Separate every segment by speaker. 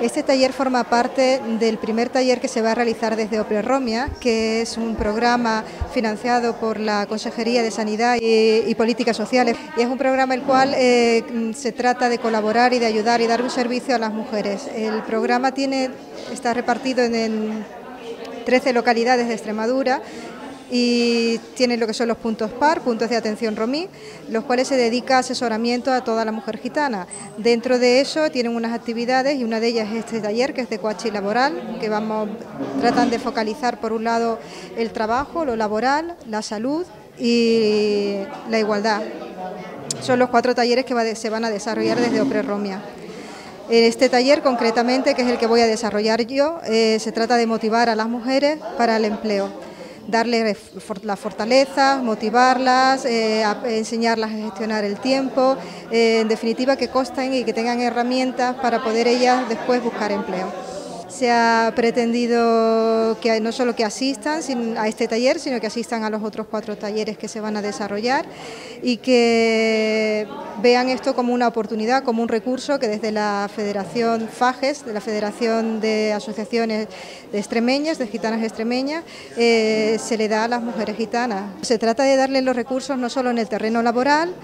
Speaker 1: Este taller forma parte del primer taller que se va a realizar desde Opreromia, que es un programa financiado por la Consejería de Sanidad y, Políticas Sociales. Y es un programa el cual eh, se trata de colaborar y de ayudar y dar un servicio a las mujeres. El programa tiene, está repartido en 13 localidades de Extremadura y tiene lo que son los puntos PAR, puntos de atención ROMI, los cuales se dedica asesoramiento a toda la mujer gitana. Dentro de eso tienen unas actividades y una de ellas es este taller que es de coaching laboral, que vamos tratan de focalizar por un lado el trabajo, lo laboral, la salud y la igualdad. Son los cuatro talleres que se van a desarrollar desde Opre Romia. Este taller concretamente, que es el que voy a desarrollar yo, eh, se trata de motivar a las mujeres para el empleo darle la fortaleza, motivarlas, eh, enseñarlas a gestionar el tiempo, eh, en definitiva que costen y que tengan herramientas para poder ellas después buscar empleo. Se ha pretendido que no solo que asistan a este taller, sino que asistan a los otros cuatro talleres que se van a desarrollar y que vean esto como una oportunidad, como un recurso que desde la Federación FAGES, de la Federación de Asociaciones de Extremeñas, de Gitanas Extremeñas, eh, se le da a las mujeres gitanas. Se trata de darles los recursos no solo en el terreno laboral,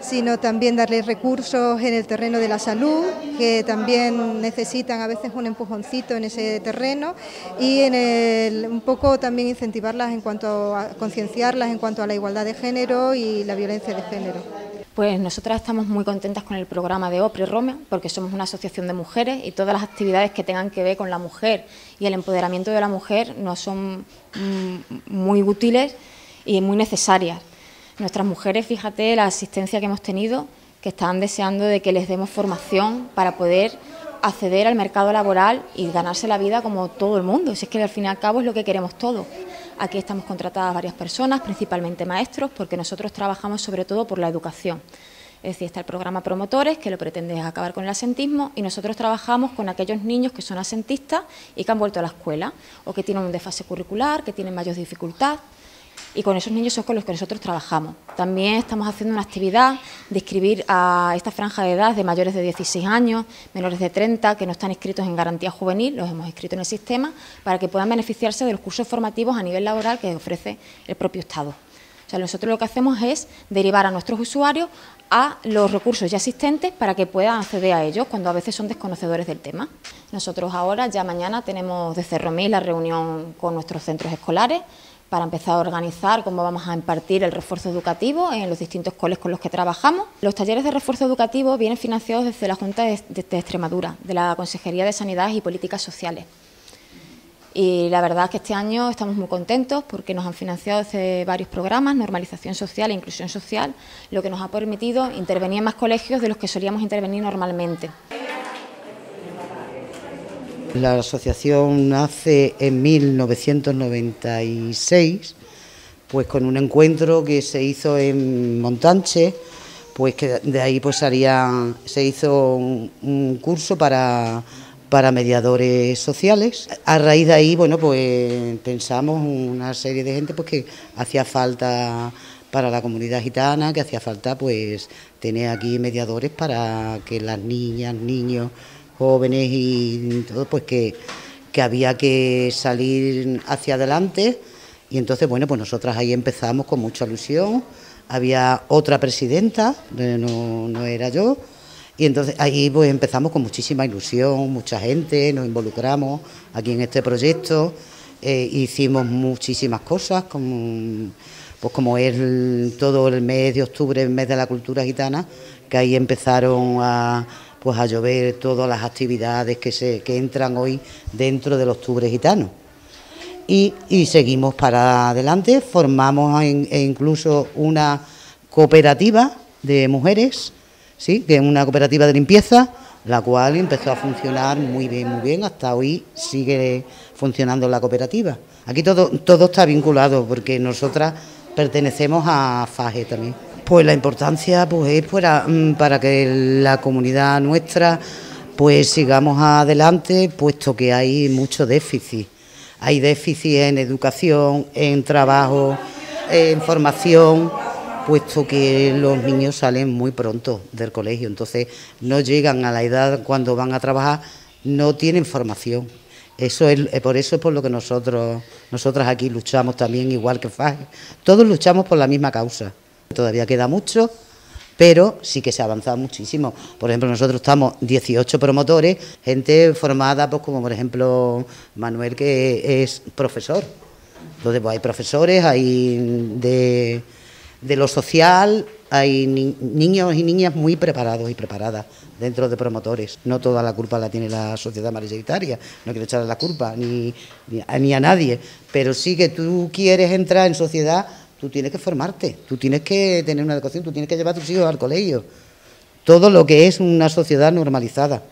Speaker 1: sino también darles recursos en el terreno de la salud, que también necesitan a veces un empujoncito en ese terreno, y en un poco también incentivarlas en cuanto a concienciarlas en cuanto a la igualdad de género y la violencia de género.
Speaker 2: Pues nosotras estamos muy contentas con el programa de OPRE Roma, porque somos una asociación de mujeres y todas las actividades que tengan que ver con la mujer y el empoderamiento de la mujer nos son mm, muy útiles y muy necesarias. Nuestras mujeres, fíjate la asistencia que hemos tenido, que están deseando de que les demos formación para poder acceder al mercado laboral y ganarse la vida como todo el mundo. Si es que al fin y al cabo es lo que queremos todos. Aquí estamos contratadas varias personas, principalmente maestros, porque nosotros trabajamos sobre todo por la educación. Es decir, está el programa Promotores, que lo pretende acabar con el asentismo, y nosotros trabajamos con aquellos niños que son asentistas y que han vuelto a la escuela, o que tienen un desfase curricular, que tienen mayor dificultad y con esos niños son con los que nosotros trabajamos. También estamos haciendo una actividad de inscribir a esta franja de edad de mayores de 16 años, menores de 30, que no están inscritos en garantía juvenil, los hemos inscrito en el sistema, para que puedan beneficiarse de los cursos formativos a nivel laboral que ofrece el propio Estado. O sea, nosotros lo que hacemos es derivar a nuestros usuarios a los recursos ya existentes para que puedan acceder a ellos cuando a veces son desconocedores del tema. Nosotros ahora, ya mañana, tenemos desde Romí la reunión con nuestros centros escolares para empezar a organizar cómo vamos a impartir el refuerzo educativo en los distintos coles con los que trabajamos. Los talleres de refuerzo educativo vienen financiados desde la Junta de, Extremadura, de la Consejería de Sanidad y Políticas Sociales. Y la verdad es que este año estamos muy contentos porque nos han financiado desde varios programas, normalización social e inclusión social, lo que nos ha permitido intervenir en más colegios de los que solíamos intervenir normalmente.
Speaker 3: La asociación nace en 1996, pues con un encuentro que se hizo en Montanche, pues que de ahí pues se hizo un, curso para, para mediadores sociales. A raíz de ahí, bueno, pues pensamos una serie de gente pues que hacía falta para la comunidad gitana, que hacía falta pues tener aquí mediadores para que las niñas, niños jóvenes y todo, pues que, había que salir hacia adelante. Y entonces, bueno, pues nosotras ahí empezamos con mucha ilusión, había otra presidenta, no, no era yo, y entonces ahí pues empezamos con muchísima ilusión, mucha gente, nos involucramos aquí en este proyecto, eh, hicimos muchísimas cosas, como, pues como es todo el mes de octubre, el mes de la cultura gitana, que ahí empezaron a pues a llover todas las actividades que, se, que entran hoy dentro del octubre gitano. Y, seguimos para adelante, formamos incluso una cooperativa de mujeres, ¿sí? que es una cooperativa de limpieza, la cual empezó a funcionar muy bien, muy bien, hasta hoy sigue funcionando la cooperativa. Aquí todo, todo está vinculado porque nosotras pertenecemos a FAGE también. Pues la importancia pues es para, mm, para que la comunidad nuestra pues sigamos adelante, puesto que hay mucho déficit. Hay déficit en educación, en trabajo, en formación, puesto que los niños salen muy pronto del colegio, entonces no llegan a la edad cuando van a trabajar no tienen formación. Eso es, por eso es por lo que nosotros, nosotras aquí luchamos también, igual que FAG. Todos luchamos por la misma causa. Todavía queda mucho, pero sí que se ha avanzado muchísimo. Por ejemplo, nosotros estamos 18 promotores, gente formada, pues como por ejemplo Manuel, que es profesor. Entonces, pues hay profesores, hay de, lo social, hay niños y niñas muy preparados y preparadas dentro de promotores. No toda la culpa la tiene la sociedad mayoritaria, no quiero echarle la culpa ni, a, nadie, pero sí que tú quieres entrar en sociedad, tú tienes que formarte, tú tienes que tener una educación, tú tienes que llevar a tus hijos al colegio. Todo lo que es una sociedad normalizada,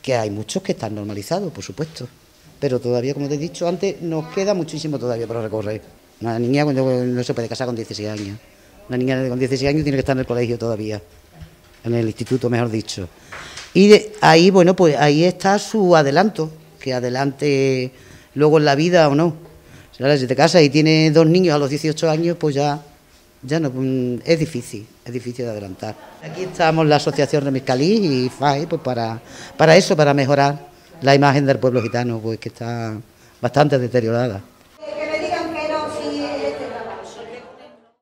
Speaker 3: que hay muchos que están normalizados, por supuesto, pero todavía, como te he dicho antes, nos queda muchísimo todavía por recorrer. Una niña no se puede casar con 16 años. Una niña con 16 años tiene que estar en el colegio todavía, en el instituto, mejor dicho. Y ahí, bueno, pues ahí está su adelanto, que adelante luego en la vida o no. Si te casas y tienes dos niños a los 18 años, pues ya, ya no, mm, es difícil, es difícil de adelantar. Aquí estamos la Asociación Remescalí y FAE, pues para, para eso, para mejorar la imagen del pueblo gitano, pues que está bastante deteriorada.